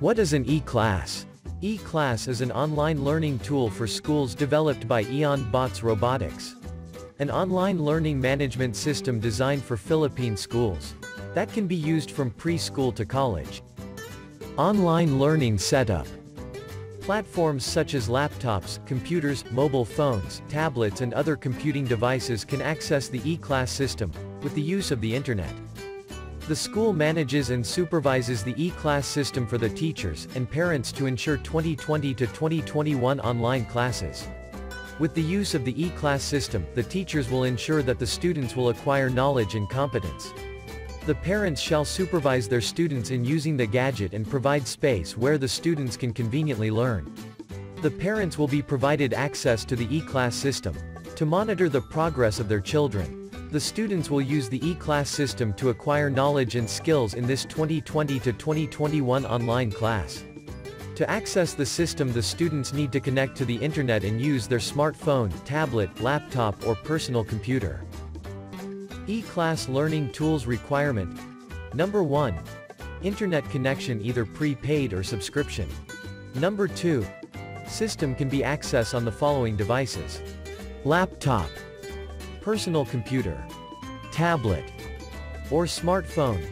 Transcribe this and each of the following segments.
What is an e-class? E-class is an online learning tool for schools developed by EonBotz Robotics. An online learning management system designed for Philippine schools. That can be used from preschool to college. Online learning setup. Platforms such as laptops, computers, mobile phones, tablets and other computing devices can access the e-class system, with the use of the internet. The school manages and supervises the e-class system for the teachers and parents to ensure 2020 to 2021 online classes. With the use of the e-class system, the teachers will ensure that the students will acquire knowledge and competence. The parents shall supervise their students in using the gadget and provide space where the students can conveniently learn. The parents will be provided access to the e-class system to monitor the progress of their children. The students will use the e-class system to acquire knowledge and skills in this 2020 to 2021 online class. To access the system the students need to connect to the internet and use their smartphone, tablet, laptop or personal computer. E-Class Learning Tools Requirement. Number 1. Internet connection either prepaid or subscription. Number 2. System can be accessed on the following devices. Laptop. Personal computer. Tablet. Or smartphone.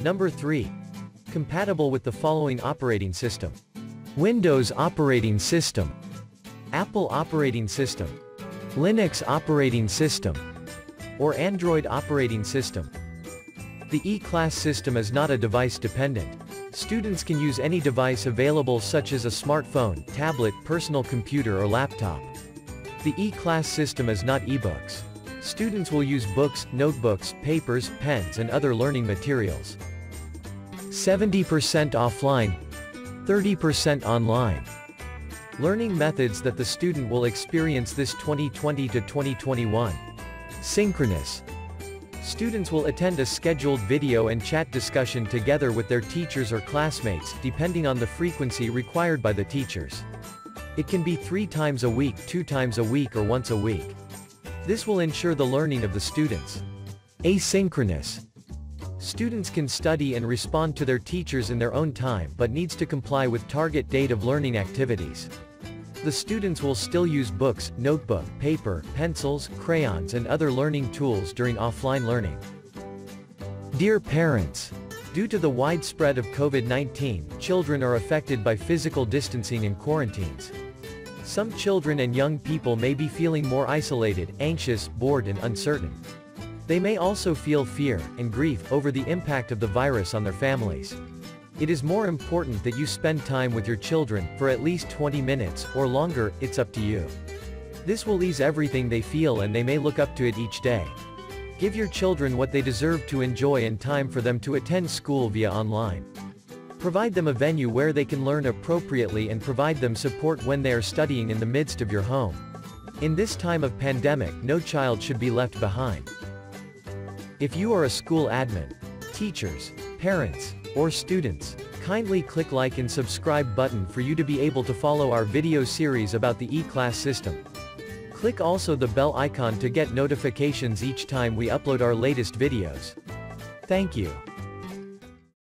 Number 3. Compatible with the following operating system. Windows operating system. Apple operating system. Linux operating system or Android operating system. The E-Class system is not a device-dependent. Students can use any device available such as a smartphone, tablet, personal computer or laptop. The E-Class system is not e-books. Students will use books, notebooks, papers, pens and other learning materials. 70% offline, 30% online. Learning methods that the student will experience this 2020 to 2021. Synchronous. Students will attend a scheduled video and chat discussion together with their teachers or classmates, depending on the frequency required by the teachers. It can be three times a week, two times a week or once a week. This will ensure the learning of the students. Asynchronous. Students can study and respond to their teachers in their own time but needs to comply with target date of learning activities. The students will still use books, notebook, paper, pencils, crayons and other learning tools during offline learning. Dear parents, Due to the widespread of COVID-19, children are affected by physical distancing and quarantines. Some children and young people may be feeling more isolated, anxious, bored and uncertain. They may also feel fear and grief over the impact of the virus on their families. It is more important that you spend time with your children, for at least 20 minutes, or longer, it's up to you. This will ease everything they feel and they may look up to it each day. Give your children what they deserve to enjoy and time for them to attend school via online. Provide them a venue where they can learn appropriately and provide them support when they are studying in the midst of your home. In this time of pandemic no child should be left behind. If you are a school admin, teachers, parents, or students, kindly click like and subscribe button for you to be able to follow our video series about the e-class system. Click also the bell icon to get notifications each time we upload our latest videos. Thank you.